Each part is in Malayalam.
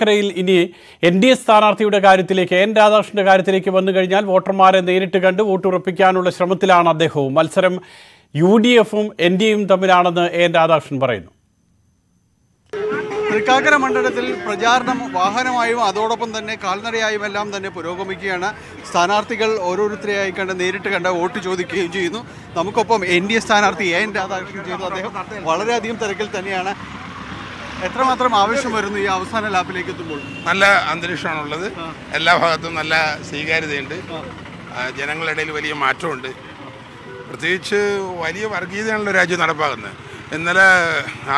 കരയിൽ ഇനി എൻ ഡി എ സ്ഥാനാർത്ഥിയുടെ കാര്യത്തിലേക്ക് എൻ രാധാകൃഷ്ണന്റെ കാര്യത്തിലേക്ക് വന്നു കഴിഞ്ഞാൽ വോട്ടർമാരെ നേരിട്ട് കണ്ട് വോട്ടുറപ്പിക്കാനുള്ള ശ്രമത്തിലാണ് അദ്ദേഹവും. മത്സരം യു ഡി എഫും എൻ ഡി എയും തമ്മിലാണെന്ന് എൻ രാധാകൃഷ്ണൻ പറയുന്നു. തൃക്കാക്കര മണ്ഡലത്തിൽ പ്രചാരണം വാഹനമായും അതോടൊപ്പം തന്നെ കാൽനടയായും എല്ലാം തന്നെ പുരോഗമിക്കുകയാണ്. സ്ഥാനാർത്ഥികൾ ഓരോരുത്തരെയായി കണ്ട് നേരിട്ട് കണ്ട് വോട്ട് ചോദിക്കുകയും ചെയ്യുന്നു. നമുക്കൊപ്പം എൻ ഡി എ സ്ഥാനാർത്ഥി എൻ രാധാകൃഷ്ണൻ ചെയ്തു. അദ്ദേഹം വളരെയധികം തിരക്കിൽ തന്നെയാണ്. എത്രമാത്രം ആവശ്യം വരുന്നു ഈ അവസാന ലാപ്പിലേക്ക് എത്തുമ്പോൾ? നല്ല അന്തരീക്ഷമാണുള്ളത്. എല്ലാ ഭാഗത്തും നല്ല സ്വീകാര്യതയുണ്ട്. ജനങ്ങളിടയിൽ ജനങ്ങളുടെ ഇടയിൽ വലിയ മാറ്റമുണ്ട് പ്രത്യേകിച്ച് വലിയ വർഗീയതയാണല്ലോ രാജ്യം നടപ്പാക്കുന്നത്. ഇന്നലെ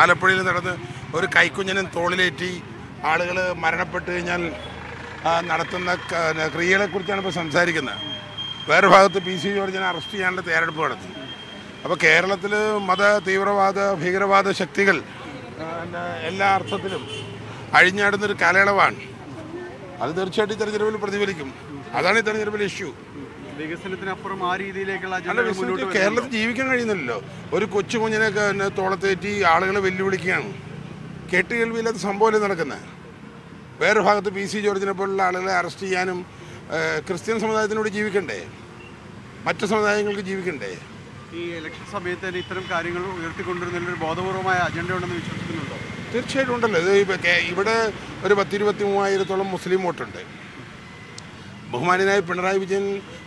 ആലപ്പുഴയിൽ നടന്ന് ഒരു കൈക്കുഞ്ഞനും തോളിലേറ്റി ആളുകൾ മരണപ്പെട്ട് കഴിഞ്ഞാൽ നടത്തുന്ന ക്രിയകളെക്കുറിച്ചാണ് ഇപ്പോൾ സംസാരിക്കുന്നത്. വേറെ ഭാഗത്ത് പി സി ജോർജിനെ അറസ്റ്റ് ചെയ്യാനുള്ള തയ്യാറെടുപ്പ് നടത്തി. അപ്പോൾ കേരളത്തിൽ മത തീവ്രവാദ ഭീകരവാദ ശക്തികൾ എല്ലാ അർത്ഥത്തിലും അഴിഞ്ഞാടുന്നൊരു കാലയളവാണ്. അത് തീർച്ചയായിട്ടും തെരഞ്ഞെടുപ്പിൽ പ്രതിഫലിക്കും. അതാണ് ഈ തെരഞ്ഞെടുപ്പിലെ ഇഷ്യൂ വികസനത്തിനപ്പുറം ആ രീതിയിലേക്കുള്ള കേരളത്തിൽ ജീവിക്കാൻ കഴിയുന്നില്ലല്ലോ. ഒരു കൊച്ചു കുഞ്ഞിനെയൊക്കെ തന്നെ തോളത്തേറ്റി ആളുകളെ വെല്ലുവിളിക്കുകയാണ്. കേട്ടുകേൾവിയില്ലാത്ത സംഭവമല്ലേ നടക്കുന്നത് വേറെ ഭാഗത്ത് പി. സി. ജോർജിനെ പോലുള്ള ആളുകളെ അറസ്റ്റ് ചെയ്യാനും ക്രിസ്ത്യൻ സമുദായത്തിനോട് ജീവിക്കണ്ടേ? മറ്റു സമുദായങ്ങൾക്ക് ജീവിക്കണ്ടേ? ഈ ഇലക്ഷൻ സമയത്ത് തന്നെ ഇത്തരം കാര്യങ്ങൾ ഉയർത്തിക്കൊണ്ടിരുന്നതിലൊരു ബോധപൂർവമായ അജണ്ട ഉണ്ടെന്ന് വിശ്വസിക്കുന്നുണ്ടോ? തീർച്ചയായിട്ടും ഉണ്ടല്ലോ. ഇത് ഇവിടെ ഒരു പത്തിരുപത്തി മൂവായിരത്തോളം മുസ്ലിം വോട്ടുണ്ട്. ബഹുമാനായ പിണറായി വിജയൻ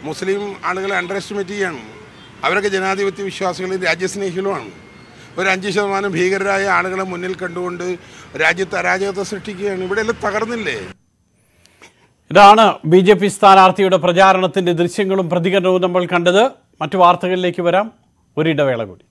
മുസ്ലിം ആളുകളെ അണ്ടർ എസ്റ്റിമേറ്റ് ചെയ്യാണ് അവരൊക്കെ ജനാധിപത്യ വിശ്വാസികളും രാജ്യസ്നേഹികളുമാണ്. ഒരു അഞ്ച് ശതമാനം ഭീകരരായ ആളുകളെ മുന്നിൽ കണ്ടുകൊണ്ട് രാജ്യത്ത് അരാജകത്വം സൃഷ്ടിക്കുകയാണ്. ഇവിടെ എല്ലാം തകർന്നില്ലേ? ഇതാണ് ബി ജെ പി സ്ഥാനാർത്ഥിയുടെ പ്രചാരണത്തിന്റെ ദൃശ്യങ്ങളും പ്രതികരണവും നമ്മൾ കണ്ടത്. മറ്റു വാർത്തകളിലേക്ക് വരാം. ഒരിടവേള കൂടി.